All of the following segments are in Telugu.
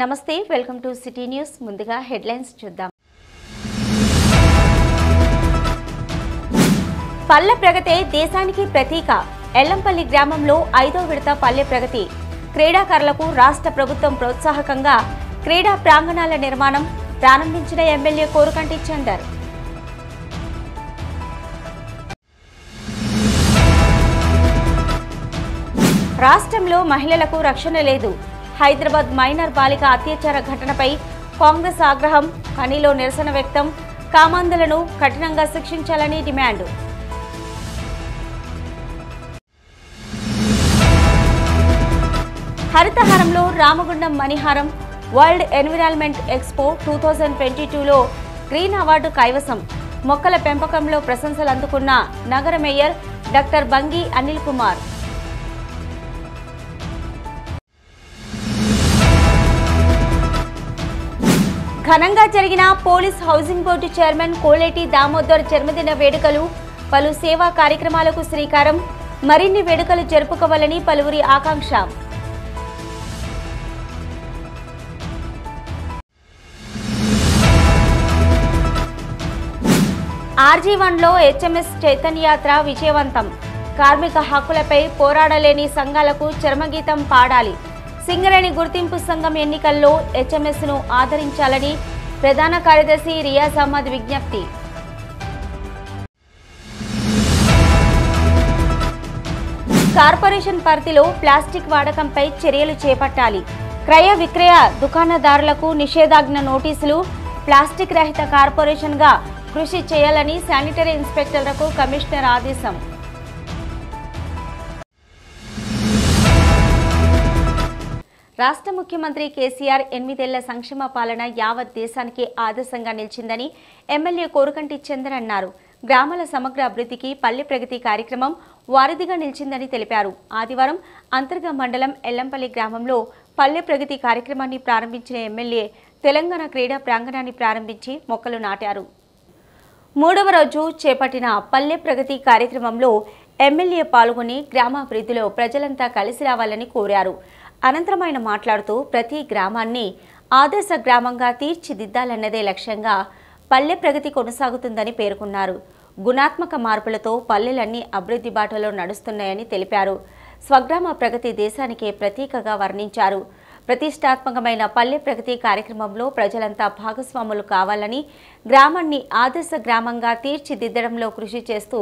నమస్తే వెల్కమ్ టు సిటీ న్యూస్. ముందుగా హెడ్లైన్స్ చూద్దాం. పల్లె ప్రగతే దేశానికి ప్రతీక. ఎల్లంపల్లి గ్రామంలో ఐదో విడత పల్లె ప్రగతి. క్రీడాకారులకు రాష్ట్ర ప్రభుత్వం ప్రోత్సాహకంగా క్రీడా ప్రాంగణాల నిర్మాణం ప్రారంభించిన ఎమ్మెల్యే కోరుకంటి చందర్. రాష్ట్రంలో మహిళలకు రక్షణ లేదు. హైదరాబాద్ మైనర్ బాలిక అత్యాచార ఘటనపై కాంగ్రెస్ ఆగ్రహం కనీలో నిరసన వ్యక్తం. కామాంధులను కఠినంగా శిక్షించాలని డిమాండ్. హరితహారంలో Ramagundam మణిహారం world environment expo two thousand twenty టూలో గ్రీన్ అవార్డు కైవసం. మొక్కల పెంపకంలో ప్రశంసలు అందుకున్న నగర మేయర్ డాక్టర్ బంగి అనిల్ కుమార్. ఘనంగా జరిగిన police housing board chairman Koleti Damodar జన్మదిన వేడుకలు పలు సేవా కార్యక్రమాలకు శ్రీకారం. మరిన్ని వేడుకలు జరుపుకోవాలని పలువురి ఆకాంక్ష. ఆర్జీ వన్లో హెచ్ఎంఎస్ చైతన్యయాత్ర విజయవంతం. కార్మిక హక్కులపై పోరాడలేని సంఘాలకు చర్మగీతం పాడాలి. సింగరేణి గుర్తింపు సంఘం ఎన్నికల్లో హెచ్ఎంఎస్ను ఆదరించాలని ప్రధాన కార్యదర్శి రియాజ్ అహ్మద్ విజ్ఞప్తి. కార్పొరేషన్ పరిధిలో ప్లాస్టిక్ వాడకంపై చర్యలు చేపట్టాలి. క్రయ విక్రయ దుకాణదారులకు నిషేధాజ్ఞ నోటీసులు ప్లాస్టిక్ రహిత కార్పొరేషన్గా కృషి చేయాలని శానిటరీ ఇన్స్పెక్టర్లకు కమిషనర్ ఆదేశం. రాష్ట్ర ముఖ్యమంత్రి కేసీఆర్ ఎనిమిదేళ్ళ సంక్షేమ పాలన యావత్ దేశానికి ఆదర్శంగా నిలిచిందని ఎమ్మెల్యే కోరుకంటి చందన్ అన్నారు. గ్రామాల సమగ్ర అభివృద్ధికి పల్లె ప్రగతి కార్యక్రమం వారధిగా నిలిచిందని తెలిపారు. ఆదివారం అంతర్గ మండలం ఎల్లంపల్లి గ్రామంలో పల్లె ప్రగతి కార్యక్రమాన్ని ప్రారంభించిన ఎమ్మెల్యే తెలంగాణ క్రీడా ప్రాంగణాన్ని ప్రారంభించి మొక్కలు నాటారు. మూడవ రోజు చేపట్టిన పల్లె ప్రగతి కార్యక్రమంలో ఎమ్మెల్యే పాల్గొని గ్రామాభివృద్ధిలో ప్రజలంతా కలిసి రావాలని కోరారు. అనంతరం ఆయన మాట్లాడుతూ ప్రతి గ్రామాన్ని ఆదర్శ గ్రామంగా తీర్చిదిద్దాలన్నదే లక్ష్యంగా పల్లె ప్రగతి కొనసాగుతుందని పేర్కొన్నారు. గుణాత్మక మార్పులతో పల్లెలన్నీ అభివృద్ధి బాటలో నడుస్తున్నాయని తెలిపారు. స్వగ్రామ ప్రగతి దేశానికే ప్రతీకగా వర్ణించారు. ప్రతిష్టాత్మకమైన పల్లె ప్రగతి కార్యక్రమంలో ప్రజలంతా భాగస్వాములు కావాలని గ్రామాన్ని ఆదర్శ గ్రామంగా తీర్చిదిద్దడంలో కృషి చేస్తూ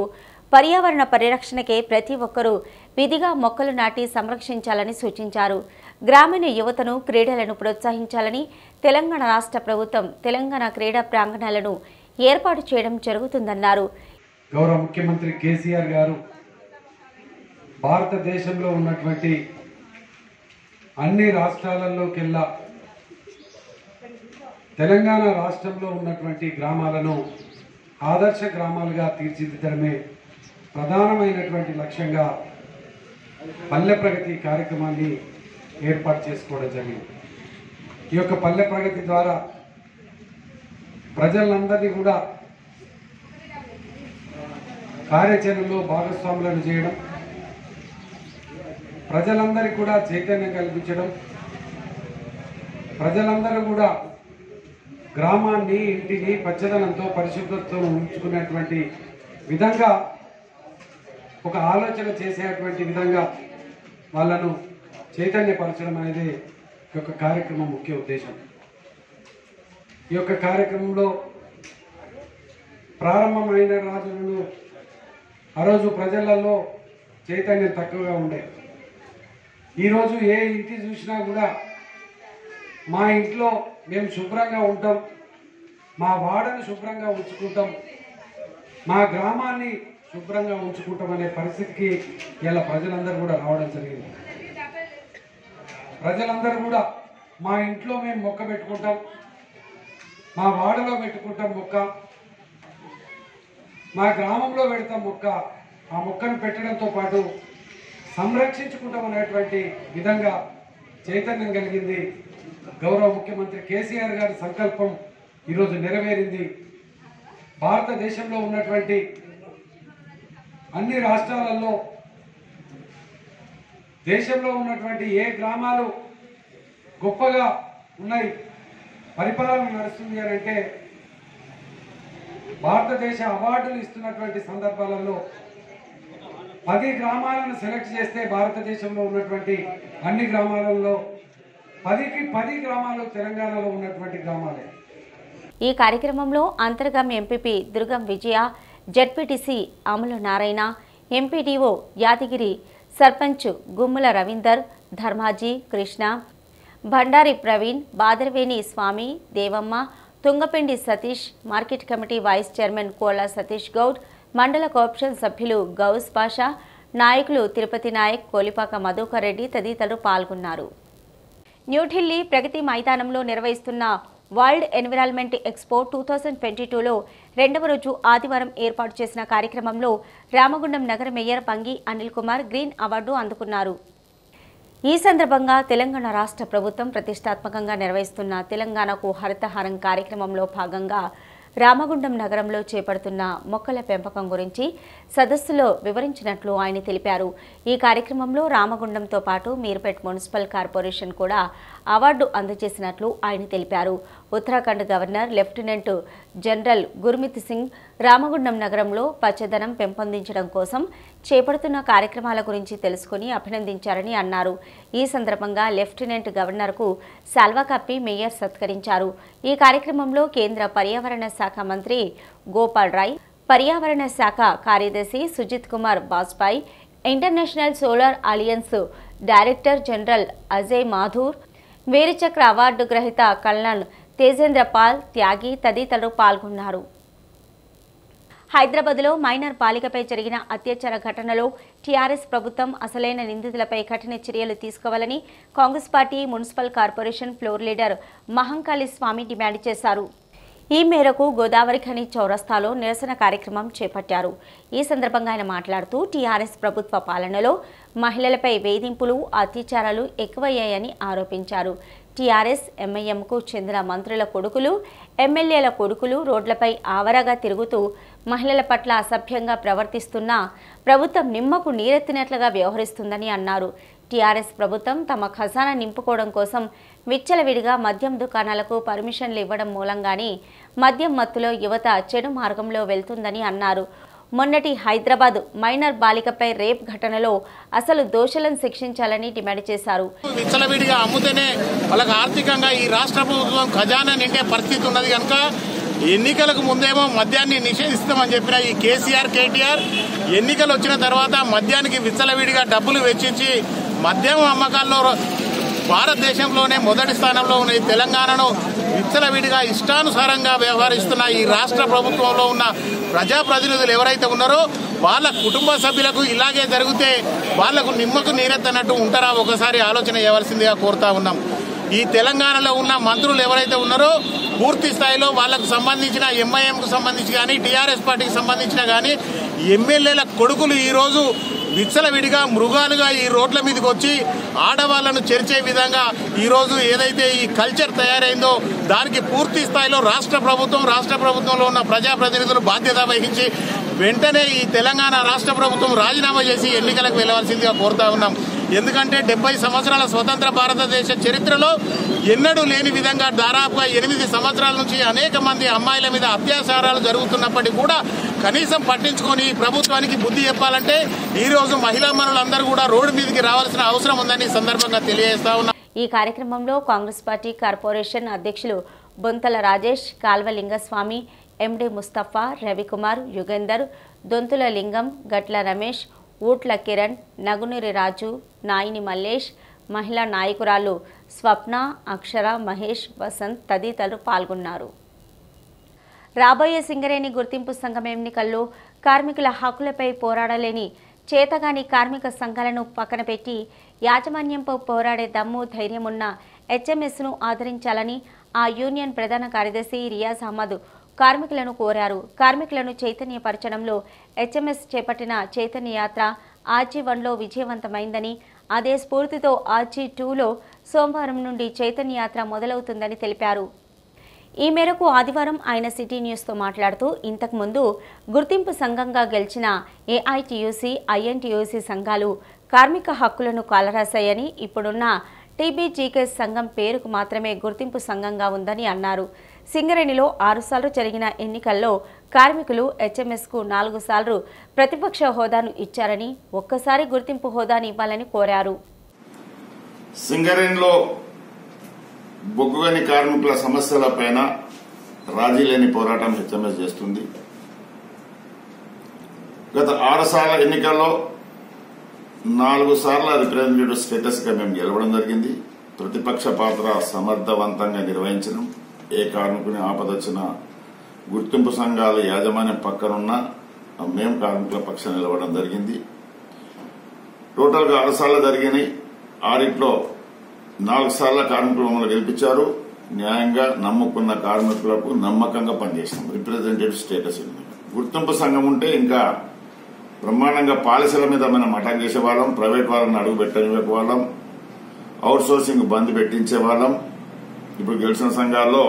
పర్యావరణ పరిరక్షణకే ప్రతి ఒక్కరూ విధిగా మొక్కలు నాటి సంరక్షించాలని సూచించారు. గ్రామీణ యువతను క్రీడలను ప్రోత్సహించాలని తెలంగాణ రాష్ట్ర ప్రభుత్వం తెలంగాణ క్రీడా ప్రాంగణాలను ఏర్పాటు చేయడం జరుగుతుందన్నారు. గౌరవ ముఖ్యమంత్రి కేసీఆర్ గారు భారతదేశంలో ఉన్నటువంటి అన్ని రాష్ట్రాలలోకెల్లా తెలంగాణ రాష్ట్రంలో ఉన్నటువంటి గ్రామాలను ఆదర్శ గ్రామాలుగా తీర్చిదిద్దడమే ప్రధానమైనటువంటి లక్ష్యంగా పల్లె ప్రగతి కార్యక్రమాన్ని ఏర్పాటు చేసుకోవడం జరిగింది. ఈ యొక్క పల్లె ప్రగతి ద్వారా ప్రజలందరినీ కూడా కార్యాచరణలో భాగస్వాములను చేయడం ప్రజలందరికీ కూడా చైతన్యం కల్పించడం ప్రజలందరూ కూడా గ్రామాన్ని ఇంటిని పచ్చదనంతో పరిశుభ్రతతో ఉంచుకునేటువంటి విధంగా ఒక ఆలోచన చేసేటువంటి విధంగా వాళ్ళను చైతన్యపరచడం అనేది ఈ యొక్క కార్యక్రమం ముఖ్య ఉద్దేశం. ఈ యొక్క కార్యక్రమంలో ప్రారంభమైన రాజులను ఆ రోజు ప్రజలలో చైతన్యం తక్కువగా ఉండే. ఈరోజు ఏ ఇంటి చూసినా కూడా మా ఇంట్లో మేము శుభ్రంగా ఉంటాం మా వాడని శుభ్రంగా ఉంచుకుంటాం మా గ్రామాన్ని శుభ్రంగా ఉంచుకుంటాం అనే పరిస్థితికి ఇలా ప్రజలందరూ కూడా రావడం జరిగింది. ప్రజలందరూ కూడా మా ఇంట్లో మేము మొక్క పెట్టుకుంటాం మా వాడలో పెట్టుకుంటాం మొక్క మా గ్రామంలో పెడతాం మొక్క. ఆ మొక్కను పెట్టడంతో పాటు సంరక్షించుకుంటాం అనేటువంటి విధంగా చైతన్యం కలిగింది. గౌరవ ముఖ్యమంత్రి కేసీఆర్ గారి సంకల్పం ఈరోజు నెరవేరింది. భారతదేశంలో ఉన్నటువంటి అన్ని రాష్ట్రాలలో దేశంలో ఉన్నటువంటి ఏ గ్రామాలు గొప్పగా ఉన్నాయి పరిపాలన నడుస్తుంది అని అంటే భారతదేశ అవార్డులు ఇస్తున్నటువంటి సందర్భాలలో పది గ్రామాలను సెలెక్ట్ చేస్తే భారతదేశంలో ఉన్నటువంటి అన్ని గ్రామాలలో పదికి పది గ్రామాలు తెలంగాణలో ఉన్నటువంటి గ్రామాలే. ఈ కార్యక్రమంలో Antargam MPP Durgam Vijaya ZPTC Amalu Narayana MPDO Yadagiri sarpanch Gummula Ravinder Dharmaji Krishna Bhandari Praveen Badarveni Swamy Devamma Tungapindi Satish market committee vice chairman Kola Satish Goud మండల కోఆప్షన్ సభ్యులు గౌస్ పాషా నాయకులు తిరుపతి నాయక్ కోలిపాక మధుకర్ రెడ్డి తదితరులు పాల్గొన్నారు. న్యూఢిల్లీ ప్రగతి మైదానంలో నిర్వహిస్తున్న world environment expo two thousand twenty టూలో రెండవ రోజు ఆదివారం ఏర్పాటు చేసిన కార్యక్రమంలో రామగుండం నగర mayor Pangi Anil Kumar green award అందుకున్నారు. ఈ సందర్భంగా తెలంగాణ రాష్ట్ర ప్రభుత్వం ప్రతిష్టాత్మకంగా నిర్వహిస్తున్న తెలంగాణకు హరితహారం కార్యక్రమంలో భాగంగా రామగుండం నగరంలో చేపడుతున్న మొక్కల పెంపకం గురించి సదస్సులో వివరించినట్లు ఆయన తెలిపారు. ఈ కార్యక్రమంలో రామగుండంతో పాటు మీర్పేట్ మున్సిపల్ కార్పొరేషన్ కూడా అవార్డు అందజేసినట్లు ఆయన తెలిపారు. Uttarakhand governor lieutenant general Gurmit Singh Ramagundam నగరంలో పచ్చదనం పెంపొందించడం కోసం చేపడుతున్న కార్యక్రమాల గురించి తెలుసుకుని అభినందించారని అన్నారు. ఈ సందర్భంగా లెఫ్టినెంట్ గవర్నర్కు శాల్వా కప్పి మేయర్ సత్కరించారు. ఈ కార్యక్రమంలో కేంద్ర పర్యావరణ శాఖ మంత్రి గోపాల్ రాయ్ పర్యావరణ శాఖ కార్యదర్శి Sujit Kumar Bajpai international solar alliance director general Ajay Mathur Vir Chakra award గ్రహీత కల్నల్ తేజేంద్ర పాల్ త్యాగి తదితరులు పాల్గొన్నారు. హైదరాబాద్లో మైనర్ బాలికపై జరిగిన అత్యాచార ఘటనలో టీఆర్ఎస్ ప్రభుత్వం అసలైన నిందితులపై కఠిన చర్యలు తీసుకోవాలని Congress party municipal corporation floor leader Mahankali Swamy demand చేశారు. ఈ మేరకు గోదావరి ఖని చౌరస్తాలో నిరసన కార్యక్రమం చేపట్టారు. ఈ సందర్భంగా ఆయన మాట్లాడుతూ టీఆర్ఎస్ ప్రభుత్వ పాలనలో మహిళలపై వేధింపులు అత్యాచారాలు ఎక్కువయ్యాయని ఆరోపించారు. టీఆర్ఎస్ ఎంఐఎంకు చెందిన మంత్రుల కొడుకులు ఎమ్మెల్యేల కొడుకులు రోడ్లపై ఆవరగా తిరుగుతూ మహిళల పట్ల అసభ్యంగా ప్రవర్తిస్తున్నా ప్రభుత్వం నిమ్మకు నీరెత్తినట్లుగా వ్యవహరిస్తుందని అన్నారు. టీఆర్ఎస్ ప్రభుత్వం తమ ఖజానా నింపుకోవడం కోసం విచ్చలవిడిగా మద్యం దుకాణాలకు పర్మిషన్లు ఇవ్వడం మూలంగానే మద్యం మత్తులో యువత చెడు మార్గంలో వెళ్తుందని అన్నారు. మొన్నటి హైదరాబాద్ మైనర్ బాలికపై రేప్ ఘటనలో అసలు దోషులను శిక్షించాలని డిమాండ్ చేశారు. విచ్చలవిడిగా అమ్ముతేనే వాళ్ళకి ఆర్థికంగా ఈ రాష్ట్ర ప్రభుత్వం ఖజానా నిండే పరిస్థితి ఉన్నది కనుక ఎన్నికలకు ముందేమో మద్యాన్ని నిషేధిస్తామని చెప్పిన ఈ కేసీఆర్ కేటీఆర్ ఎన్నికలు వచ్చిన తర్వాత మద్యానికి విచ్చలవిడిగా డబ్బులు వెచ్చించి మద్యం అమ్మకాల్లో భారతదేశంలోనే మొదటి స్థానంలో ఉన్న ఈ తెలంగాణను విచ్చలవిడిగా ఇష్టానుసారంగా వ్యవహరిస్తున్న ఈ రాష్ట్ర ప్రభుత్వంలో ఉన్న ప్రజాప్రతినిధులు ఎవరైతే ఉన్నారో వాళ్ళ కుటుంబ సభ్యులకు ఇలాగే జరిగితే వాళ్ళకు నిమ్మకు నీరెత్తనట్టు ఉంటారా? ఒకసారి ఆలోచన చేయవలసిందిగా కోరుతా ఉన్నాం. ఈ తెలంగాణలో ఉన్న మంత్రులు ఎవరైతే ఉన్నారో పూర్తి స్థాయిలో వాళ్ళకు సంబంధించిన ఎంఐఎంకు సంబంధించి కానీ టీఆర్ఎస్ పార్టీకి సంబంధించిన కానీ ఎమ్మెల్యేల కొడుకులు ఈరోజు విచ్చలవిడిగా మృగాలుగా ఈ రోడ్ల మీదకి వచ్చి ఆడవాళ్ళను చేర్చే విధంగా ఈరోజు ఏదైతే ఈ కల్చర్ తయారైందో దానికి పూర్తి స్థాయిలో రాష్ట్ర ప్రభుత్వం రాష్ట్ర ప్రభుత్వంలో ఉన్న ప్రజాప్రతినిధులు బాధ్యత వహించి వెంటనే ఈ తెలంగాణ రాష్ట్ర ప్రభుత్వం రాజీనామా చేసి ఎన్నికలకు వెళ్ళవలసిందిగా కోరుతా ఉన్నాం. ఎందుకంటే డెబ్బై సంవత్సరాల స్వతంత్ర భారతదేశ చరిత్రలో ఎన్నడూ లేని విధంగా దాదాపుగా ఎనిమిది సంవత్సరాల నుంచి అనేక మంది అమ్మాయిల మీద అత్యాచారాలు జరుగుతున్నప్పటికీ కూడా కనీసం పట్టించుకొని ప్రభుత్వానికి బుద్ధి చెప్పాలంటే ఈ రోజు మహిళా మనులందరూ కూడా రోడ్డు మీదకి రావాల్సిన అవసరం ఉందని సందర్భంగా తెలియజేస్తా ఉన్నా ఈ కార్యక్రమంలో కాంగ్రెస్ పార్టీ కార్పొరేషన్ అధ్యక్షులు బొంతల రాజేష్ కాల్వ లింగస్వామి ఎండి ముస్తఫా రవికుమార్ యుగేందర్ దొంతుల లింగం గట్ల రమేష్ ఊట్ల కిరణ్ నగునూరి రాజు నాయిని మల్లేష్ మహిళా నాయకురాలు స్వప్న అక్షర మహేష్ వసంత్ తదితరులు పాల్గొన్నారు. రాబోయే సింగరేణి గుర్తింపు సంఘం ఎన్నికల్లో కార్మికుల హక్కులపై పోరాడలేని చేతగాని కార్మిక సంఘాలను పక్కన పెట్టి యాజమాన్యంపై పోరాడే దమ్ము ధైర్యమున్న హెచ్ఎంఎస్ను ఆదరించాలని ఆ యూనియన్ ప్రధాన కార్యదర్శి రియాజ్ అహ్మద్ కార్మికులను కోరారు. కార్మికులను చైతన్యపరచడంలో హెచ్ఎంఎస్ చేపట్టిన చైతన్య యాత్ర ఆర్జీ వన్లో విజయవంతమైందని అదే స్ఫూర్తితో ఆర్జీ టూలో సోమవారం నుండి చైతన్య యాత్ర మొదలవుతుందని తెలిపారు. ఈ మేరకు ఆదివారం ఆయన సిటీ న్యూస్తో మాట్లాడుతూ ఇంతకుముందు గుర్తింపు సంఘంగా గెలిచిన ఏఐటియుసి ఐఎన్టీయూసీ సంఘాలు కార్మిక హక్కులను కాలరాశాయని ఇప్పుడున్న టీబీజీకే సంఘం పేరుకు మాత్రమే గుర్తింపు సంఘంగా ఉందని అన్నారు. సింగరేణిలో ఆరుసార్లు జరిగిన ఎన్నికల్లో కార్మికులు హెచ్ఎంఎస్కు నాలుగు సార్లు ప్రతిపక్ష హోదాను ఇచ్చారని ఒక్కసారి గుర్తింపు హోదాని ఇవ్వాలని కోరారు. సింగరేణిలో బొగ్గుగని కార్మికుల సమస్యలపైన రాజీ లేని పోరాటం హెచ్ఎంఎస్ చేస్తుంది. గత ఆరు సార్ల ఎన్నికల్లో నాలుగు సార్ల రిప్రజెంటేటివ్ స్టేటస్గా మేము గెలవడం జరిగింది. ప్రతిపక్ష పాత్ర సమర్థవంతంగా నిర్వహించడం ఏ కార్మికుని ఆపదొచ్చిన గుర్తింపు సంఘాల యాజమాన్యం పక్కనున్న మేము కార్మికుల పక్షం నిలవడం జరిగింది. టోటల్గా ఆరు సార్లు జరిగినాయి. ఆరింట్లో నాలుగు సార్ల కార్మికులు మమ్మల్ని గెలిపించారు. న్యాయంగా నమ్ముకున్న కార్మికులకు నమ్మకంగా పనిచేసినాం. రిప్రజెంటేటివ్ స్టేటస్ గుర్తింపు సంఘం ఉంటే ఇంకా బ్రహ్మాండంగా పాలసీల మీద మనం మఠం చేసేవాళ్ళం ప్రైవేట్ వాళ్ళని అడుగు పెట్టనివ్వకపోవడం అవుట్ సోర్సింగ్ బంద్ పెట్టించే వాళ్ళం. ఇప్పుడు గెలిచిన సంఘాల్లో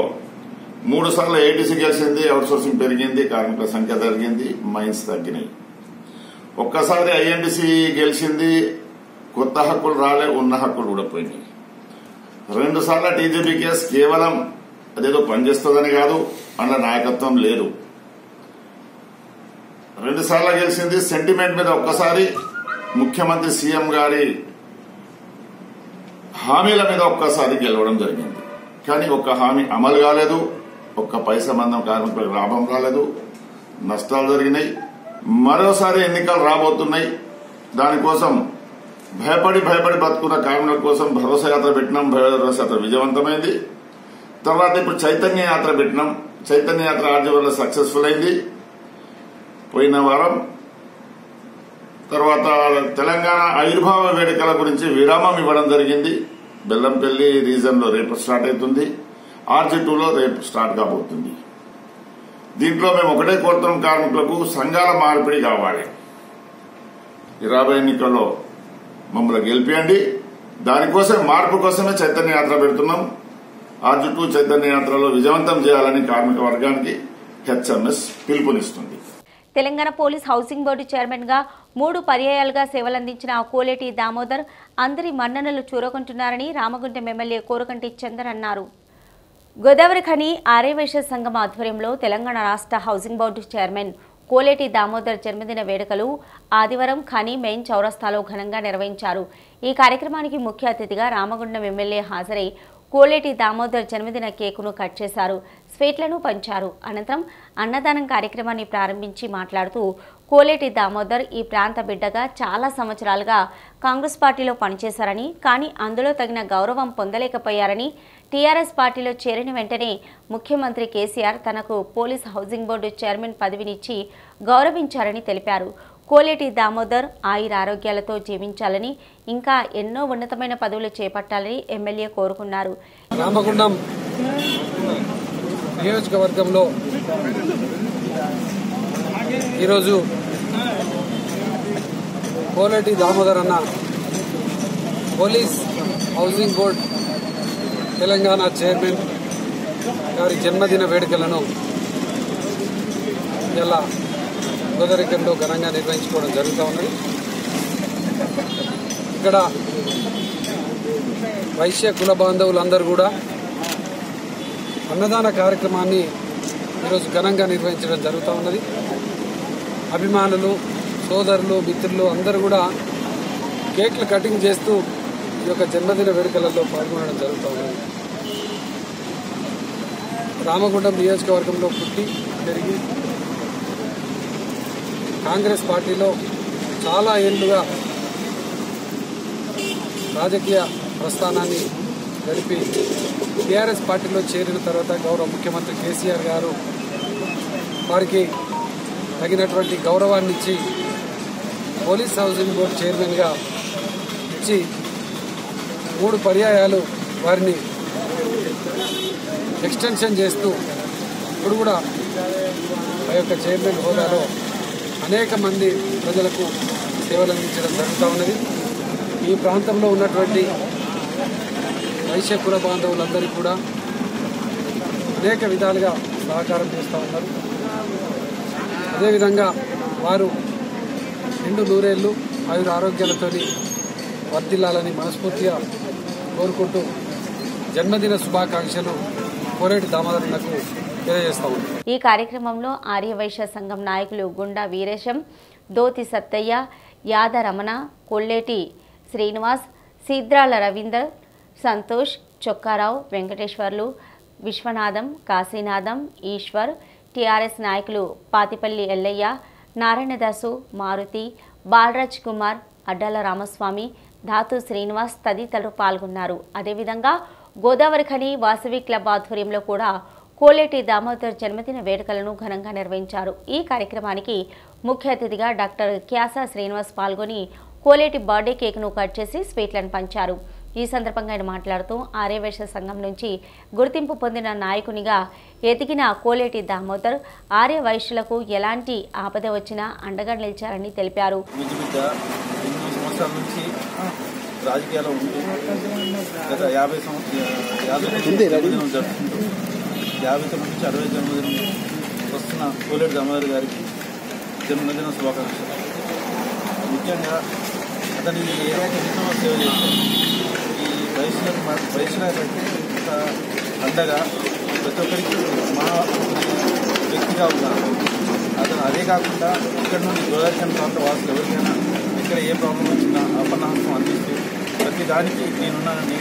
మూడు సార్లు ఏటీసీ గెలిచింది అవుట్ సోర్సింగ్ పెరిగింది కార్మికుల సంఖ్య తగ్గింది మైన్స్ తగ్గినాయి. ఒక్కసారి ఐఎన్టీసీ గెలిచింది కొత్త హక్కులు రాలే ఉన్న హక్కులు కూడా పోయినాయి. రెండు సార్లు టీజీపీ కేసు కేవలం అదేదో పనిచేస్తుందని కాదు అందులో నాయకత్వం లేదు. రెండు సార్లు గెలిచింది. సెంటిమెంట్ మీద ఒక్కసారి ముఖ్యమంత్రి సీఎం గారి హామీల మీద ఒక్కసారి గెలవడం జరిగింది. కానీ ఒక్క హామీ అమలు కాలేదు. ఒక్క పైస మందం కార్మికులకు లాభం రాలేదు. నష్టాలు జరిగినాయి. మరోసారి ఎన్నికలు రాబోతున్నాయి. దానికోసం భయపడి భయపడి బతుకున్న కార్మికుల కోసం భరోసా యాత్ర పెట్టినాం. భరోసా యాత్ర విజయవంతమైంది. తర్వాత ఇప్పుడు చైతన్య యాత్ర పెట్టినాం. చైతన్య యాత్ర ఆర్జీ సక్సెస్ఫుల్ అయింది. పోయిన వారం తర్వాత తెలంగాణ ఆవిర్భావ వేడుకల గురించి విరామం ఇవ్వడం జరిగింది. బెల్లంపల్లి రీజన్లో రేపు స్టార్ట్ అవుతుంది. ఆర్జీ టూలో రేపు స్టార్ట్ కాబోతుంది. దీంట్లో మేము ఒకటే కోరుతున్నాం కార్మికులకు సంఘాల మార్పిడి కావాలి. ఇరవై ఎన్నికల్లో మమ్మల్ని గెలిపియండి. దానికోసం మార్పు కోసమే చైతన్య యాత్ర పెడుతున్నాం. ఆర్జీ టూ చైతన్య యాత్రలో విజయవంతం చేయాలని కార్మిక వర్గానికి హెచ్ఎంఎస్ పిలుపునిస్తుంది. తెలంగాణ పోలీస్ హౌసింగ్ బోర్డు చైర్మన్గా మూడు పర్యాయాలుగా సేవలందించిన కోలేటి దామోదర్ అందరి మన్ననలు చూరగొంటున్నారని రామగుంటం ఎమ్మెల్యే కోరకంటి చందర్ అన్నారు. గోదావరి ఖని ఆర్యవైశ్య సంఘం ఆధ్వర్యంలో తెలంగాణ రాష్ట్ర housing board chairman Koleti Damodar జన్మదిన వేడుకలు ఆదివారం ఖని మెయిన్ చౌరస్తాలో ఘనంగా నిర్వహించారు. ఈ కార్యక్రమానికి ముఖ్య అతిథిగా రామగుండం ఎమ్మెల్యే హాజరై కోలేటి దామోదర్ జన్మదిన కేకును కట్ చేశారు. స్వీట్లను పంచారు. అనంతరం అన్నదానం కార్యక్రమాన్ని ప్రారంభించి మాట్లాడుతూ కోలేటి దామోదర్ ఈ ప్రాంత బిడ్డగా చాలా సంవత్సరాలుగా కాంగ్రెస్ పార్టీలో పనిచేశారని కానీ అందులో తగిన గౌరవం పొందలేకపోయారని టీఆర్ఎస్ పార్టీలో చేరిన వెంటనే ముఖ్యమంత్రి కేసీఆర్ తనకు పోలీస్ హౌసింగ్ బోర్డు చైర్మన్ పదవినిచ్చి గౌరవించారని తెలిపారు. కోలేటి దామోదర్ ఆయుర ఆరోగ్యాలతో జీవించాలని ఇంకా ఎన్నో ఉన్నతమైన పదవులు చేపట్టాలని ఎమ్మెల్యే కోరుకున్నారు. రామగుండం నియోజకవర్గంలో ఈరోజు కోలేటి దామోదర్ అన్న police housing board Telangana chairman గారి జన్మదిన వేడుకలను ఇలా గోదరికంలో ఘనంగా నిర్వహించుకోవడం జరుగుతూ ఉన్నది. ఇక్కడ వైశ్య కుల బాంధవులందరూ కూడా అన్నదాన కార్యక్రమాన్ని ఈరోజు ఘనంగా నిర్వహించడం జరుగుతూ ఉన్నది. అభిమానులు సోదరులు మిత్రులు అందరూ కూడా కేక్లు కటింగ్ చేస్తూ ఈ యొక్క జన్మదిన వేడుకలలో పాల్గొనడం జరుగుతూ ఉన్నది. రామగుండం నియోజకవర్గంలో పుట్టి పెరిగి కాంగ్రెస్ పార్టీలో చాలా ఏళ్ళుగా రాజకీయ ప్రస్థానాన్ని గడిపి టీఆర్ఎస్ పార్టీలో చేరిన తర్వాత గౌరవ ముఖ్యమంత్రి కేసీఆర్ గారు వారికి తగినటువంటి గౌరవాన్ని ఇచ్చి పోలీస్ హౌసింగ్ బోర్డు చైర్మన్గా ఇచ్చి మూడు పర్యాయాలు వారిని ఎక్స్టెన్షన్ చేస్తూ ఇప్పుడు కూడా ఆ యొక్క చైర్మన్ హోదాలో అనేక మంది ప్రజలకు సేవలు అందించడం జరుగుతూ ఉన్నది. ఈ ప్రాంతంలో ఉన్నటువంటి వైశ్య కుల బాంధవులందరికీ కూడా అనేక విధాలుగా సహకారం చేస్తూ ఉన్నారు. అదేవిధంగా వారు రెండు నూరేళ్ళు ఆయుర ఆరోగ్యాలతో వర్ధిల్లాలని మనస్ఫూర్తిగా కోరుకుంటూ జన్మదిన శుభాకాంక్షలు కోరేటి దామోదరులకు తెలియజేస్తా ఈ కార్యక్రమంలో ఆర్యవైశ్య సంఘం నాయకులు గుండా వీరేశం దోతి సత్తయ్య యాద రమణ కొల్లేటి శ్రీనివాస్ సిద్రాల రవీందర్ సంతోష్ చొక్కారావు వెంకటేశ్వర్లు విశ్వనాథం కాశీనాథం ఈశ్వర్ టీఆర్ఎస్ నాయకులు పాతిపల్లి ఎల్లయ్య నారాయణదాసు మారుతి బాలరాజ్ కుమార్ అడ్డాల రామస్వామి ధాతు శ్రీనివాస్ తదితరులు పాల్గొన్నారు. అదేవిధంగా గోదావరి ఖని వాసవి క్లబ్ ఆధ్వర్యంలో కూడా కోలేటి దామోదర్ జన్మదిన వేడుకలను ఘనంగా నిర్వహించారు. ఈ కార్యక్రమానికి ముఖ్య అతిథిగా డాక్టర్ క్యాసా శ్రీనివాస్ పాల్గొని కోలేటి బర్త్డే కేక్ను కట్ చేసి స్వీట్లను పంచారు. ఈ సందర్భంగా ఆయన మాట్లాడుతూ ఆర్యవేశ సంఘం నుంచి గుర్తింపు పొందిన నాయకునిగా ఎదిగిన కోలేటి దామోదర్ ఆర్య వైశ్యులకు ఎలాంటి ఆపద వచ్చినా అండగా నిలిచారని తెలిపారు. బిడ్డ బిడ్డ ఎన్నో సంవత్సరాల నుంచి రాజకీయాల్లో ఉంటూ గత యాభై సంవత్సరాలు యాభై జన్మదినం జరుపుకుంటూ యాభై తొమ్మిది నుంచి అరవై జన్మదినం వస్తున్న కోలేటి దామోదర్ గారికి జన్మదిన శుభాకాంక్షలు. ముఖ్యంగా ఎన్నో సేవ చేశారు. ఈ వయసులో వయసులకైతే ఇంత అండగా ప్రతి ఒక్కరికి మా వ్యక్తిగా ఉన్నారు అతను అదే కాకుండా ఇక్కడ నుండి గోదావరి ప్రాంత వాసులు ఎవరికైనా ఇక్కడ ఏ ప్రాబ్లం వచ్చినా అపన్నహస్తం అందిస్తూ ప్రతి దానికి నేనున్నానని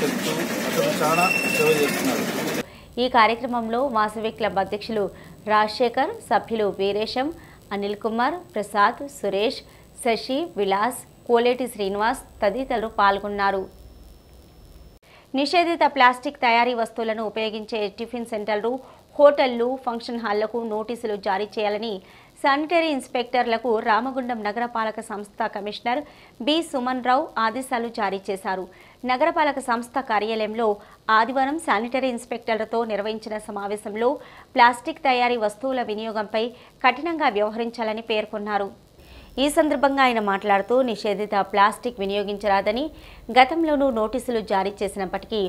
చెప్తూ అతను చాలా సేవ చేస్తున్నారు. ఈ కార్యక్రమంలో వాసవి క్లబ్ అధ్యక్షులు రాజశేఖర్ సభ్యులు వీరేశం అనిల్ కుమార్ ప్రసాద్ సురేష్ శశి విలాస్ కోలేటి శ్రీనివాస్ తదితరులు పాల్గొన్నారు. నిషేధిత ప్లాస్టిక్ తయారీ వస్తువులను ఉపయోగించే టిఫిన్ సెంటర్లు హోటళ్ళు ఫంక్షన్ హాళ్ళకు నోటీసులు జారీ చేయాలని శానిటరీ ఇన్స్పెక్టర్లకు రామగుండం నగరపాలక సంస్థ కమిషనర్ బి. సుమన్ రావు ఆదేశాలు జారీ చేశారు. నగరపాలక సంస్థ కార్యాలయంలో ఆదివారం శానిటరీ ఇన్స్పెక్టర్లతో నిర్వహించిన సమావేశంలో ప్లాస్టిక్ తయారీ వస్తువుల వినియోగంపై కఠినంగా వ్యవహరించాలని పేర్కొన్నారు. ఈ సందర్భంగా ఆయన మాట్లాడుతూ నిషేధిత ప్లాస్టిక్ వినియోగించరాదని గతంలోనూ నోటీసులు జారీ చేసినప్పటికీ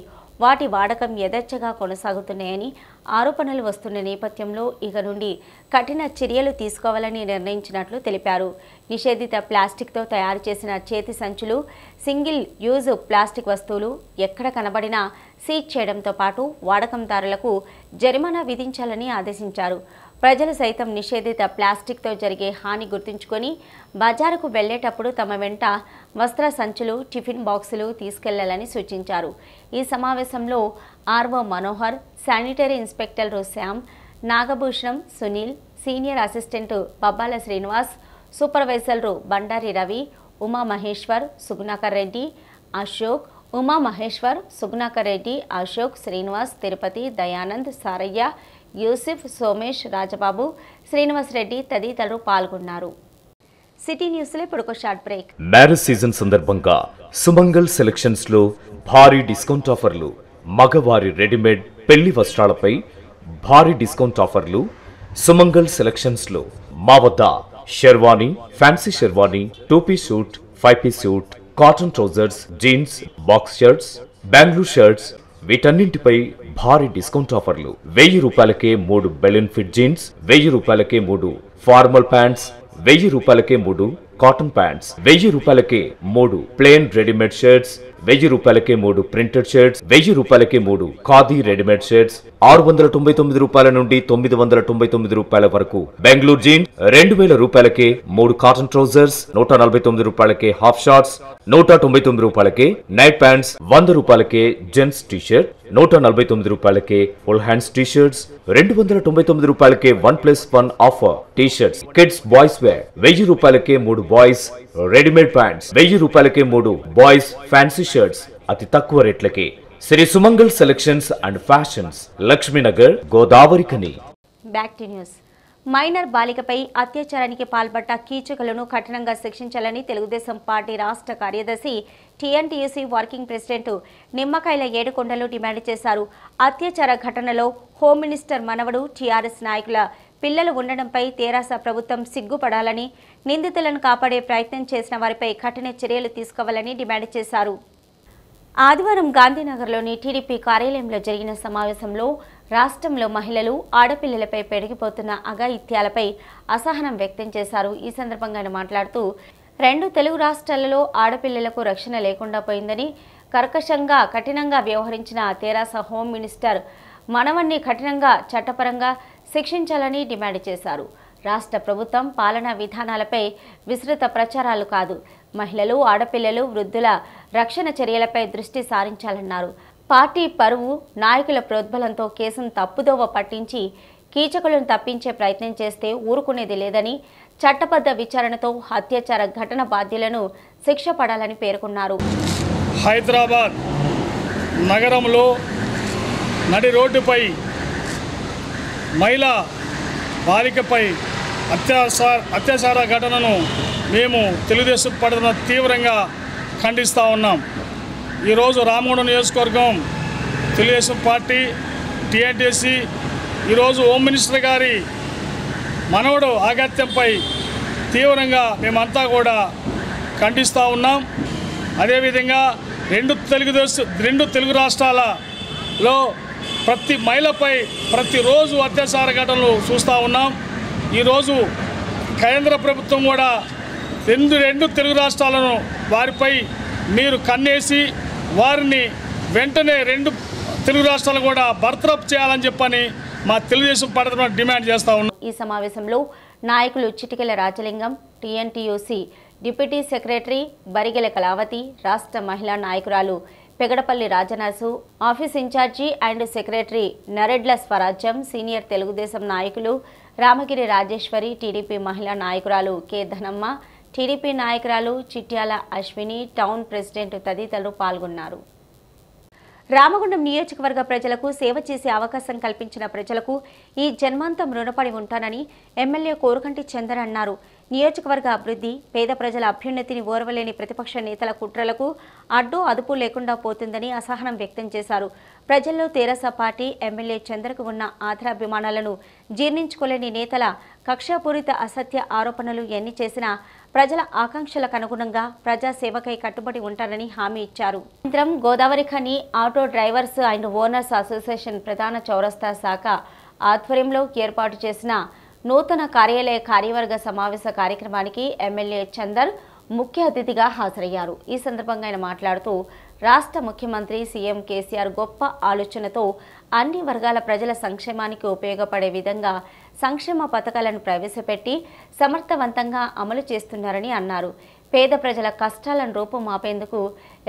వాటి వాడకం యథేచ్ఛగా కొనసాగుతున్నాయని ఆరోపణలు వస్తున్న నేపథ్యంలో ఇక నుండి కఠిన చర్యలు తీసుకోవాలని నిర్ణయించినట్లు తెలిపారు. నిషేధిత ప్లాస్టిక్తో తయారు చేసిన చేతి సంచులు సింగిల్ యూజ్ ప్లాస్టిక్ వస్తువులు ఎక్కడ కనబడినా సీజ్ చేయడంతో పాటు వాడకందారులకు జరిమానా విధించాలని ఆదేశించారు. ప్రజలు సైతం నిషేధిత ప్లాస్టిక్తో జరిగే హాని గుర్తుంచుకొని బజారుకు వెళ్ళేటప్పుడు తమ వెంట వస్త్ర సంచులు టిఫిన్ బాక్సులు తీసుకెళ్ళాలని సూచించారు. ఈ సమావేశంలో RO Manohar sanitary inspector Shyam Nagabhushanam Sunil senior assistant Babbala Srinivas సూపర్వైజర్లు Bandari Ravi Uma Maheshwar Sugunakar Reddy Ashok Uma Maheshwar Sugunakar Reddy Ashok Srinivas Tirupati Dayanand Saraiah యూసిఫ్ Somesh Rajababu Srinivas Reddy తదితరులు పాల్గొన్నారు. సిటీ న్యూస్లో ఇప్పుడు ఒక షార్ట్ బ్రేక్. మ్యారేజ్ సీజన్ సందర్భంగా సుమంగల్ సెలెక్షన్స్లో భారీ డిస్కౌంట్ ఆఫర్లు మగవారి రెడీమేడ్ పెళ్ళి వస్త్రాలపై భారీ డిస్కౌంట్ ఆఫర్లు సుమంగల్ సెలెక్షన్స్లో మా వద్ద sherwani fancy sherwani two piece suit five piece suit cotton trousers jeans box shirts Bengaluru shirts వీటన్నింటిపై భారీ డిస్కౌంట్ ఆఫర్లు. వెయ్యి రూపాయలకే మూడు బెలూన్ ఫిట్ జీన్స్ వెయ్యి రూపాయలకే మూడు ఫార్మల్ ప్యాంట్స్ వెయ్యి రూపాయలకే మూడు కాటన్ ప్యాంట్స్ వెయ్యి రూపాయలకే మూడు ప్లేన్ రెడీమేడ్ షర్ట్స్ వెయ్యి రూపాయలకే మూడు ప్రింటెడ్ షర్ట్స్ వెయ్యి రూపాయలకే మూడు ఖాదీ రెడీమేడ్ షర్ట్స్ ఆరు వందల తొంభై తొమ్మిది రూపాయల నుండి తొమ్మిది వందల తొంభై తొమ్మిది రూపాయల వరకు. బెంగళూరు జీన్ రెండు వేల రూపాయలకే మూడు కాటన్ ట్రౌజర్స్ నూట నలభై తొమ్మిది రూపాయలకే హాఫ్ షార్ట్స్ నూట తొంభై తొమ్మిది రూపాయలకే నైట్ ప్యాంట్స్ వంద రూపాయలకే జెంట్స్ టీ షర్ట్ నూట నలభై తొమ్మిది రూపాయలకే ఫుల్ హ్యాండ్స్ టీషర్ట్స్ రెండు వందల తొంభై తొమ్మిది రూపాయలకే one plus one offer T shirts. Kids boys wear వెయ్యి రూపాయలకే మూడు బాయ్స్ రెడీమేడ్ ప్యాంట్స్ వెయ్యి రూపాయలకే మూడు బాయ్స్ ఫ్యాన్సీ షర్ట్స్ అతి తక్కువ రేట్లకే. Shri Sumangal selections and fashions Lakshmi Nagar Godavari Khani. Back to news minor బాలికపై అత్యాచారానికి పాల్పడ్డ కీచకులను కఠినంగా శిక్షించాలని తెలుగుదేశం పార్టీ రాష్ట్ర కార్యదర్శి టీఎన్టీయూసీ వర్కింగ్ ప్రెసిడెంట్ నిమ్మకాయల ఏడుకొండలు డిమాండ్ చేశారు. అత్యాచార ఘటనలో హోమ్ మినిస్టర్ మనవడు టీఆర్ఎస్ నాయకుల పిల్లలు ఉండడంపై తెరాస ప్రభుత్వం సిగ్గుపడాలని నిందితులను కాపాడే ప్రయత్నం చేసిన వారిపై కఠిన చర్యలు తీసుకోవాలని డిమాండ్ చేశారు. ఆదివారం గాంధీనగర్లోని టీడీపీ కార్యాలయంలో జరిగిన సమావేశంలో రాష్ట్రంలో మహిళలు ఆడపిల్లలపై పెరిగిపోతున్న అఘాయిత్యాలపై అసహనం వ్యక్తం చేశారు. ఈ సందర్భంగా ఆయన మాట్లాడుతూ రెండు తెలుగు రాష్ట్రాలలో ఆడపిల్లలకు రక్షణ లేకుండా పోయిందని కర్కశంగా కఠినంగా వ్యవహరించిన తెరాస హోం మినిస్టర్ మనవన్ని కఠినంగా చట్టపరంగా శిక్షించాలని డిమాండ్ చేశారు. రాష్ట్ర ప్రభుత్వం పాలనా విధానాలపై విస్తృత ప్రచారాలు కాదు మహిళలు ఆడపిల్లలు వృద్ధుల రక్షణ చర్యలపై దృష్టి సారించాలన్నారు. పార్టీ పరువు నాయకుల ప్రోద్బలంతో కేసును తప్పుదోవ పట్టించి కీచకులను తప్పించే ప్రయత్నం చేస్తే ఊరుకునేది లేదని చట్టబద్ధ విచారణతో అత్యాచార ఘటన బాధ్యులను శిక్ష పడాలని పేర్కొన్నారు. హైదరాబాద్ నగరంలో నడి రోడ్డుపై మహిళా బాలికపై అత్యాచార అత్యాచార ఘటనను మేము తెలుగుదేశం పడుతున్న తీవ్రంగా ఖండిస్తూ ఉన్నాం. ఈరోజు రామగుండం నియోజకవర్గం తెలుగుదేశం పార్టీ టీఎన్టీసీ ఈరోజు హోమ్ మినిస్టర్ గారి మనవడు ఆగత్యంపై తీవ్రంగా మేమంతా కూడా ఖండిస్తూ ఉన్నాం. అదేవిధంగా రెండు తెలుగుదేశం రెండు తెలుగు రాష్ట్రాలలో ప్రతి మహిళపై ప్రతిరోజు అత్యాచార ఘటనలు చూస్తూ ఉన్నాం. ఈరోజు కేంద్ర ప్రభుత్వం కూడా రెండు రెండు తెలుగు రాష్ట్రాలను వారిపై మీరు కన్నేసి వారిని వెంటనే రెండు తెలుగు రాష్ట్రాలు కూడా బర్తరఫ్ చేయాలని చెప్పని మా తెలుగుదేశం పార్టీ డిమాండ్ చేస్తూ ఉన్నాం. ఈ సమావేశంలో నాయకులు Chitikela Rajalingam TNTUC deputy secretary Barigela Kalavathi రాష్ట్ర మహిళా నాయకురాలు Pegadapalli Rajanasu office in charge and secretary Naredla Swarajyam senior Telugu Desam నాయకులు రామగిరి రాజేశ్వరి టీడీపీ మహిళా నాయకురాలు కె. ధనమ్మ టీడీపీ నాయకురాలు చిట్యాల అశ్విని టౌన్ ప్రెసిడెంట్ తదితరులు పాల్గొన్నారు. రామగుండం నియోజకవర్గ ప్రజలకు సేవ చేసే అవకాశం కల్పించిన ప్రజలకు ఈ జన్మాంతం రుణపడి ఉంటానని ఎమ్మెల్యే కోరుకంటి చందర్ అన్నారు. నియోజకవర్గ అభివృద్ధి పేద ప్రజల అభ్యున్నతిని ఓర్వలేని ప్రతిపక్ష నేతల కుట్రలకు అడ్డు అదుపు లేకుండా పోతుందని అసహనం వ్యక్తం చేశారు. ప్రజల్లో తెరాస పార్టీ ఎమ్మెల్యే చంద్రకు ఉన్న ఆధారాభిమానాలను జీర్ణించుకోలేని నేతల కక్షాపూరిత అసత్య ఆరోపణలు ఎన్ని చేసినా ప్రజల ఆకాంక్షలకు అనుగుణంగా ప్రజాసేవకై కట్టుబడి ఉంటారని హామీ ఇచ్చారు. కేంద్రం Godavari Khani auto drivers and owners association ప్రధాన చౌరస్తా శాఖ ఆధ్వర్యంలో ఏర్పాటు చేసిన నూతన కార్యాలయ కార్యవర్గ సమావేశ కార్యక్రమానికి ఎమ్మెల్యే చందర్ ముఖ్య అతిథిగా హాజరయ్యారు. ఈ సందర్భంగా ఆయన మాట్లాడుతూ రాష్ట్ర ముఖ్యమంత్రి సీఎం కేసీఆర్ గొప్ప ఆలోచనతో అన్ని వర్గాల ప్రజల సంక్షేమానికి ఉపయోగపడే విధంగా సంక్షేమ పథకాలను ప్రవేశపెట్టి సమర్థవంతంగా అమలు చేస్తున్నారని అన్నారు. పేద ప్రజల కష్టాలను రూపుమాపేందుకు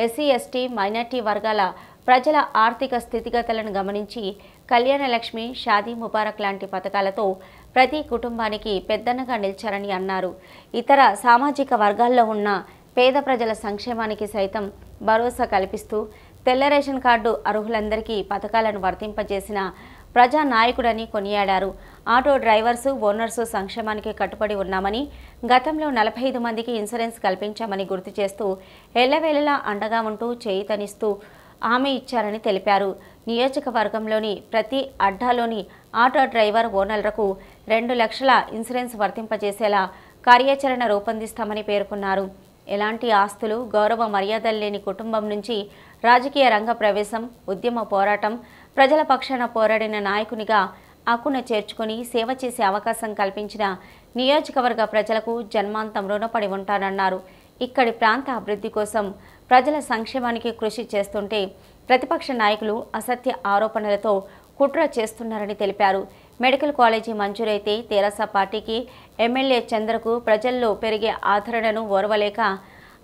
ఎస్సీ ఎస్టీ మైనార్టీ వర్గాల ప్రజల ఆర్థిక స్థితిగతులను గమనించి కళ్యాణలక్ష్మి షాదీ ముబారక్ లాంటి పథకాలతో ప్రతి కుటుంబానికి పెద్దన్నగా నిలిచారని అన్నారు. ఇతర సామాజిక వర్గాల్లో ఉన్న పేద ప్రజల సంక్షేమానికి సైతం భరోసా కల్పిస్తూ తెల్ల రేషన్ కార్డు అర్హులందరికీ పథకాలను వర్తింపజేసిన ప్రజా నాయకుడని కొనియాడారు. ఆటో డ్రైవర్సు ఓనర్సు సంక్షేమానికి కట్టుబడి ఉన్నామని గతంలో నలభై ఐదు మందికి ఇన్సూరెన్స్ కల్పించామని గుర్తు చేస్తూ ఎల్లవేళలా అండగా ఉంటూ చేయితనిస్తూ హామీ ఇచ్చారని తెలిపారు. నియోజకవర్గంలోని ప్రతి అడ్డాలోని ఆటో డ్రైవర్ ఓనర్లకు రెండు లక్షల ఇన్సూరెన్స్ వర్తింపజేసేలా కార్యాచరణ రూపొందిస్తామని పేర్కొన్నారు. ఎలాంటి ఆస్తులు గౌరవ మర్యాదలు లేని కుటుంబం నుంచి రాజకీయ రంగ ప్రవేశం ఉద్యమ పోరాటం ప్రజల పక్షాన పోరాడిన నాయకునిగా అక్కున చేర్చుకుని సేవ చేసే అవకాశం కల్పించిన నియోజకవర్గ ప్రజలకు జన్మాంతం రుణపడి ఉంటానన్నారు. ఇక్కడి ప్రాంత అభివృద్ధి కోసం ప్రజల సంక్షేమానికి కృషి చేస్తుంటే ప్రతిపక్ష నాయకులు అసత్య ఆరోపణలతో కుట్ర చేస్తున్నారని తెలిపారు. మెడికల్ కాలేజీ మంజూరైతే తెరాస పార్టీకి ఎమ్మెల్యే చంద్రకు ప్రజల్లో పెరిగే ఆదరణను ఓర్వలేక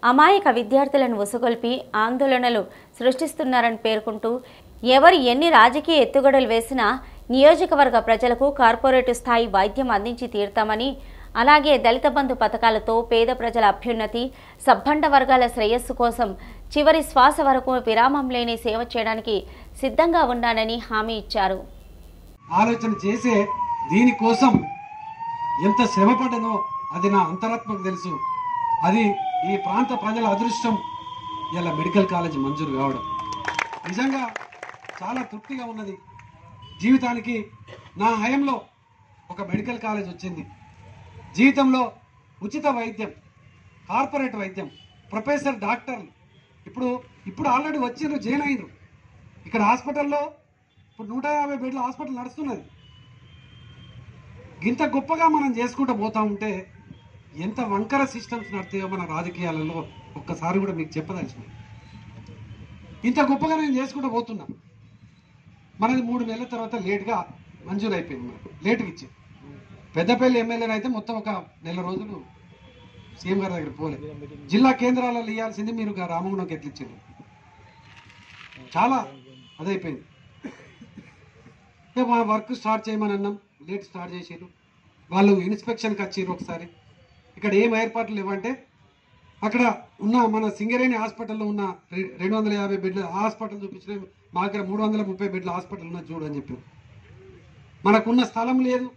అమాయక విద్యార్థులను ఉసగొల్పి ఆందోళనలు సృష్టిస్తున్నారని పేర్కొంటూ ఎవరు ఎన్ని రాజకీయ ఎత్తుగడలు వేసినా నియోజకవర్గ ప్రజలకు కార్పొరేట్ స్థాయి వైద్యం అందించి తీరుతామని అలాగే దళిత బంధు పథకాలతో పేద ప్రజల అభ్యున్నతి సబ్బండ వర్గాల శ్రేయస్సు కోసం చివరి శ్వాస వరకు విరామం లేని సేవ చేయడానికి సిద్ధంగా ఉన్నానని హామీ ఇచ్చారు. ఆలోచన చేసే దీనికోసం ఎంత శ్రమపడ్డనో అది నా అంతరాత్మకు తెలుసు. అది ఈ ప్రాంత ప్రజల అదృష్టం. ఇలా మెడికల్ కాలేజ్ మంజూరు కావడం. నిజంగా చాలా తృప్తిగా ఉన్నది. జీవితానికి నా హయంలో ఒక మెడికల్ కాలేజ్ వచ్చింది. జీవితంలో ఉచిత వైద్యం కార్పొరేట్ వైద్యం ప్రొఫెసర్ డాక్టర్లు. ఇప్పుడు ఇప్పుడు ఆల్రెడీ వచ్చిండ్రు జైన్ అయినరు ఇక్కడ హాస్పిటల్లో ఇప్పుడు నూట యాభై బెడ్ల హాస్పిటల్ నడుస్తున్నది. ఇంత గొప్పగా మనం చేసుకుంటూ పోతా ఉంటే ఎంత వంకర సిస్టమ్స్ నడితాయో మన రాజకీయాలలో ఒక్కసారి కూడా మీకు చెప్పదలిసిన ఇంత గొప్పగా నేను చేసుకుంటూ పోతున్నా. మనది మూడు నెలల తర్వాత లేట్గా మంజూరు అయిపోయింది మనకు లేట్గా ఇచ్చింది పెద్దపల్లి ఎమ్మెల్యేని అయితే మొత్తం ఒక నెల రోజులు సీఎం గారి దగ్గర పోలేదు జిల్లా కేంద్రాలలో ఇవ్వాల్సింది మీరు గా రామగుండంకి ఎట్లిచ్చారు చాలా అదైపోయింది. మా వర్క్ స్టార్ట్ చేయమని అన్నాం. లేట్ స్టార్ట్ చేసారు వాళ్ళు ఇన్స్పెక్షన్కి వచ్చారు ఒకసారి. ఇక్కడ ఏం ఏర్పాట్లు లేవంటే అక్కడ ఉన్న మన సింగరేణి హాస్పిటల్లో ఉన్న రె- రెండు వందల యాభై బెడ్ల హాస్పిటల్ చూపించిన. మా దగ్గర మూడు వందల ముప్పై బెడ్ల హాస్పిటల్ ఉన్నది చూడని చెప్పారు. మనకున్న స్థలం లేదు.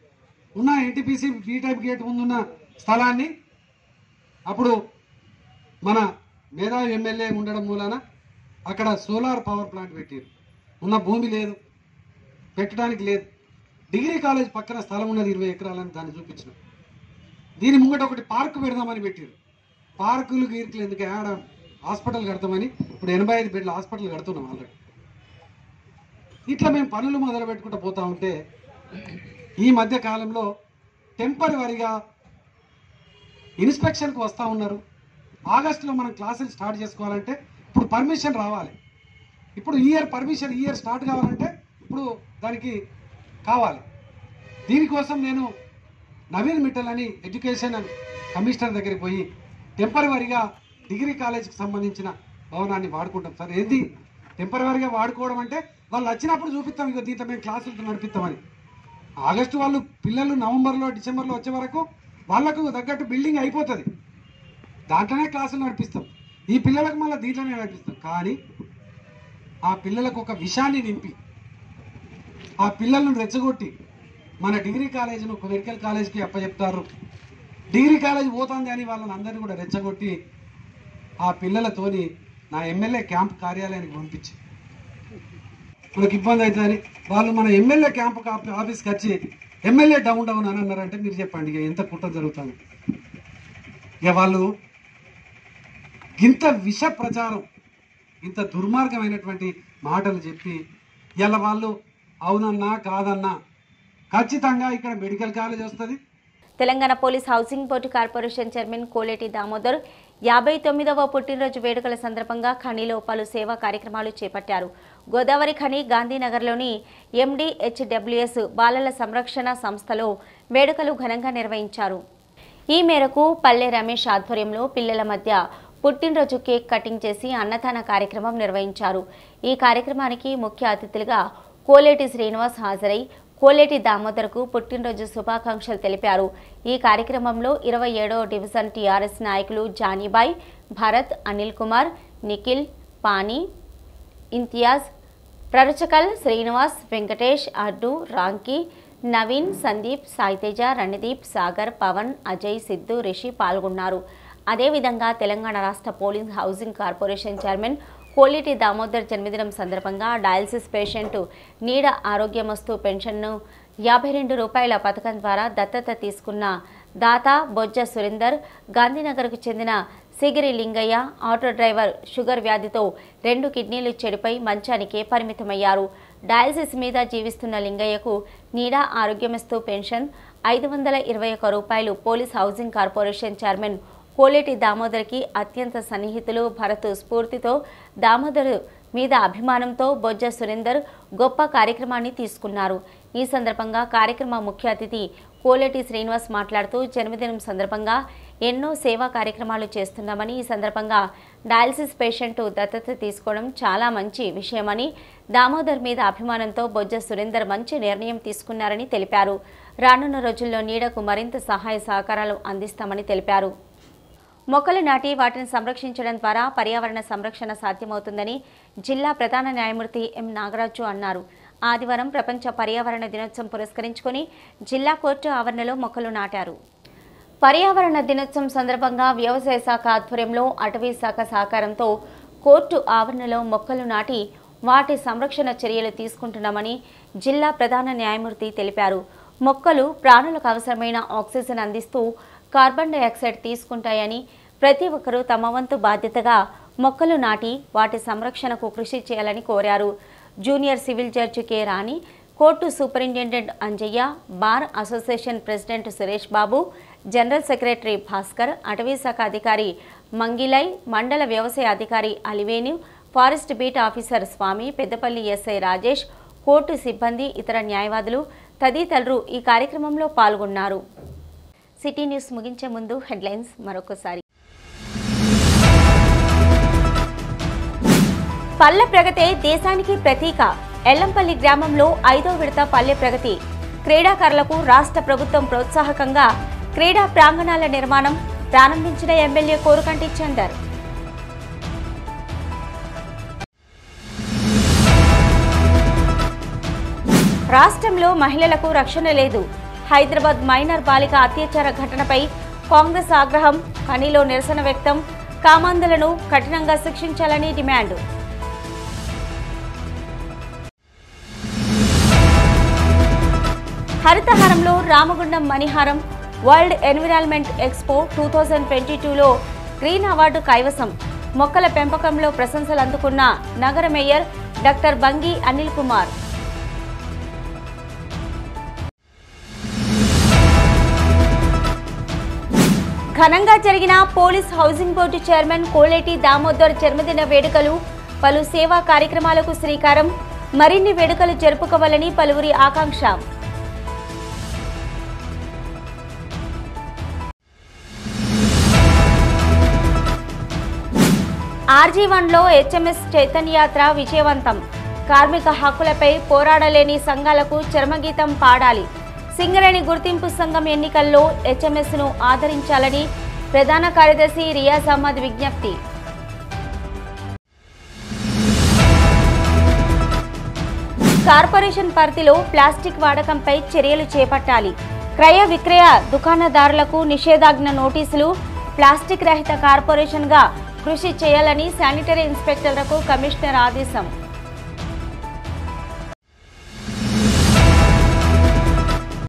ఉన్న ఎన్టీపీసీ బీ టైప్ గేట్ ముందున్న స్థలాన్ని అప్పుడు మన మేధావి ఎమ్మెల్యే ఉండడం మూలాన అక్కడ సోలార్ పవర్ ప్లాంట్ పెట్టారు. ఉన్న భూమి లేదు. పెట్టడానికి లేదు. డిగ్రీ కాలేజ్ పక్కన స్థలం ఉన్నది ఇరవై ఎకరాలని దాన్ని చూపించిన. దీని ముంగట ఒకటి పార్క్ పెడదామని పెట్టారు. పార్కులు గీర్కులు ఎందుకు? ఆడ హాస్పిటల్ కడతామని ఇప్పుడు ఎనభై ఐదు బెడ్ల హాస్పిటల్ కడుతున్నాం ఆల్రెడీ ఇట్లా మేము పనులు మొదలు పెట్టుకుంటూ పోతా ఉంటే ఈ మధ్య కాలంలో టెంపరీగా ఇన్స్పెక్షన్కి వస్తూ ఉన్నారు. ఆగస్టులో మనం క్లాసులు స్టార్ట్ చేసుకోవాలంటే ఇప్పుడు పర్మిషన్ రావాలి. ఇప్పుడు ఈ ఇయర్ పర్మిషన్ ఈ ఇయర్ స్టార్ట్ కావాలంటే ఇప్పుడు దానికి కావాలి. దీనికోసం నేను నవీన్ మిట్టల్ అని ఎడ్యుకేషన్ కమిషనర్ దగ్గరికి పోయి టెంపరీగా డిగ్రీ కాలేజ్కి సంబంధించిన భవనాన్ని వాడుకుంటాం. సార్ ఏంది? టెంపరీగా వాడుకోవడం అంటే వాళ్ళు వచ్చినప్పుడు చూపిస్తాం. ఇక దీంట్లో మేము క్లాసులతో నడిపిస్తామని. ఆగస్టు వాళ్ళు పిల్లలు నవంబర్లో డిసెంబర్లో వచ్చే వరకు వాళ్ళకు తగ్గట్టు బిల్డింగ్ అయిపోతుంది. దాంట్లోనే క్లాసులు నడిపిస్తాం. ఈ పిల్లలకు మళ్ళీ దీంట్లోనే నడిపిస్తాం. కానీ ఆ పిల్లలకు ఒక విషాన్ని నింపి ఆ పిల్లలను రెచ్చగొట్టి మన డిగ్రీ కాలేజీను ఒక మెడికల్ కాలేజ్కి అప్పచెప్తారు. డిగ్రీ కాలేజ్ పోతుంది అని వాళ్ళని అందరినీ కూడా రెచ్చగొట్టి ఆ పిల్లలతోని నా ఎమ్మెల్యే క్యాంప్ కార్యాలయానికి పంపించి మనకి ఇబ్బంది అవుతుందని వాళ్ళు మన ఎమ్మెల్యే క్యాంప్ ఆఫీస్కి వచ్చి ఎమ్మెల్యే డౌన్ డౌన్ అని అన్నారంటే మీరు చెప్పండి ఇక ఎంత కుట్ర జరుగుతుంది? ఇక వాళ్ళు ఇంత విష ప్రచారం ఇంత దుర్మార్గమైనటువంటి మాటలు చెప్పి ఇలా వాళ్ళు అవునన్నా కాదన్నా ఖచ్చితంగా ఇక్కడ మెడికల్ కాలేజ్ వస్తుంది. Telangana police housing board corporation chairman Koleti Damodar యాభై తొమ్మిదవ పుట్టినరోజు వేడుకల సందర్భంగా ఖనిలో పలు సేవా కార్యక్రమాలు చేపట్టారు. గోదావరి ఖని గాంధీనగర్లోని ఎండిహెచ్డబ్ల్యూఎస్ బాలల సంరక్షణ సంస్థలో వేడుకలు ఘనంగా నిర్వహించారు. ఈ మేరకు పల్లె రమేష్ ఆధ్వర్యంలో పిల్లల మధ్య పుట్టినరోజు కేక్ కటింగ్ చేసి అన్నదాన కార్యక్రమం నిర్వహించారు. ఈ కార్యక్రమానికి ముఖ్య అతిథులుగా కోలేటి శ్రీనివాస్ హాజరై కోలేటి దామోదర్కు పుట్టినరోజు శుభాకాంక్షలు తెలిపారు. ఈ కార్యక్రమంలో ఇరవై ఏడవ డివిజన్ టీఆర్ఎస్ నాయకులు జానీబాయ్ భరత్ అనిల్ కుమార్ నిఖిల్ పానీ ఇంతియాజ్ ప్రరచకల్ శ్రీనివాస్ వెంకటేష్ అడ్డు రాంకి నవీన్ సందీప్ సాయితేజ రణదీప్ సాగర్ పవన్ అజయ్ సిద్ధు రిషి పాల్గొన్నారు. అదేవిధంగా తెలంగాణ రాష్ట్ర police housing corporation chairman Koleti Damodar జన్మదినం సందర్భంగా డయాలసిస్ పేషెంట్ నీడ ఆరోగ్యమస్తు పెన్షన్ను యాభై రెండు రూపాయల పథకం ద్వారా దత్తత తీసుకున్న దాత బొజ్జ సురేందర్ గాంధీనగర్కు చెందిన Sigiri Lingaiah auto driver sugar వ్యాధితో రెండు కిడ్నీలు చెడిపై మంచానికే పరిమితమయ్యారు. డయాలసిస్ మీద జీవిస్తున్న లింగయ్యకు నీడా ఆరోగ్యమిస్తూ పెన్షన్. ఐదు వందల ఇరవై ఒక్క రూపాయలు police housing corporation chairman Koleti దామోదర్కి అత్యంత సన్నిహితులు భరత్ స్ఫూర్తితో దామోదర్ మీద అభిమానంతో బొజ్జ సురేందర్ గొప్ప కార్యక్రమాన్ని తీసుకున్నారు. ఈ సందర్భంగా కార్యక్రమ ముఖ్య అతిథి కోలేటి శ్రీనివాస్ మాట్లాడుతూ జన్మదినం సందర్భంగా ఎన్నో సేవా కార్యక్రమాలు చేస్తున్నామని ఈ సందర్భంగా డయాలసిస్ పేషెంట్ దత్తత తీసుకోవడం చాలా మంచి విషయమని దామోదర్ మీద అభిమానంతో బొజ్జ సురేందర్ మంచి నిర్ణయం తీసుకున్నారని తెలిపారు. రానున్న రోజుల్లో నీడకు మరింత సహాయ సహకారాలు అందిస్తామని తెలిపారు. మొక్కలు నాటి వాటిని సంరక్షించడం ద్వారా పర్యావరణ సంరక్షణ సాధ్యమవుతుందని జిల్లా ప్రధాన న్యాయమూర్తి ఎం. నాగరాజు అన్నారు. ఆదివారం ప్రపంచ పర్యావరణ దినోత్సవం పురస్కరించుకొని జిల్లా కోర్టు ఆవరణలో మొక్కలు నాటారు. పర్యావరణ దినోత్సవం సందర్భంగా వ్యవసాయ శాఖ ఆధ్వర్యంలో అటవీ శాఖ సహకారంతో కోర్టు ఆవరణలో మొక్కలు నాటి వాటి సంరక్షణ చర్యలు తీసుకుంటున్నామని జిల్లా ప్రధాన న్యాయమూర్తి తెలిపారు. మొక్కలు ప్రాణులకు అవసరమైన ఆక్సిజన్ అందిస్తూ కార్బన్ డైఆక్సైడ్ తీసుకుంటాయని ప్రతి ఒక్కరూ తమ వంతు బాధ్యతగా మొక్కలు నాటి వాటి సంరక్షణకు కృషి చేయాలని కోరారు. Junior civil judge K Rani court superintendent Anjaiah bar association president Suresh Babu general secretary Bhaskar అటవీ శాఖ అధికారి మంగిలై మండల వ్యవసాయ అధికారి Aliveni forest beat officer Swamy Peddapalli SI Rajesh court సిబ్బంది ఇతర న్యాయవాదులు తదితరులు ఈ కార్యక్రమంలో పాల్గొన్నారు. సిటీ న్యూస్ ముగించే ముందు హెడ్లైన్స్ మరొకసారి. పల్లె ప్రగతే దేశానికి ప్రతీక. ఎల్లంపల్లి గ్రామంలో ఐదో విడత పల్లె ప్రగతి. క్రీడాకారులకు రాష్ట్ర ప్రభుత్వం ప్రోత్సాహకంగా క్రీడా ప్రాంగణాల నిర్మాణం ప్రారంభించిన ఎమ్మెల్యే కోరుకంటి చందర్. రాష్ట్రంలో మహిళలకు రక్షణ లేదు. హైదరాబాద్ మైనర్ బాలిక అత్యాచార ఘటనపై కాంగ్రెస్ ఆగ్రహం కనీలో నిరసన వ్యక్తం. కామాంధులను కఠినంగా శిక్షించాలని డిమాండ్. హరితహారంలో Ramagundam మణిహారం world environment expo two thousand twenty టూలో గ్రీన్ అవార్డు కైవసం. మొక్కల పెంపకంలో ప్రశంసలు అందుకున్న నగర మేయర్ డాక్టర్ బంగి అనిల్ కుమార్. ఘనంగా జరిగిన police housing board chairman Koleti Damodar జన్మదిన వేడుకలు పలు సేవా కార్యక్రమాలకు శ్రీకారం. మరిన్ని వేడుకలు జరుపుకోవాలని పలువురి ఆకాంక్ష. ఆర్జీ వన్లో హెచ్ఎంఎస్ చైతన్యయాత్ర విజయవంతం. కార్మిక హక్కులపై పోరాడలేని సంఘాలకు చర్మగీతం పాడాలి. సింగరేణి గుర్తింపు సంఘం ఎన్నికల్లో హెచ్ఎంఎస్ను ఆదరించాలని ప్రధాన కార్యదర్శి రియాజ్ అహ్మద్ విజ్ఞప్తి. కార్పొరేషన్ పరిధిలో ప్లాస్టిక్ వాడకంపై చర్యలు చేపట్టాలి. క్రయ విక్రయ దుకాణదారులకు నిషేధాజ్ఞ నోటీసులు. ప్లాస్టిక్ రహిత కార్పొరేషన్గా కృషి చేయాలని శానిటరీ ఇన్స్పెక్టర్లకు కమిషనర్ ఆదేశం.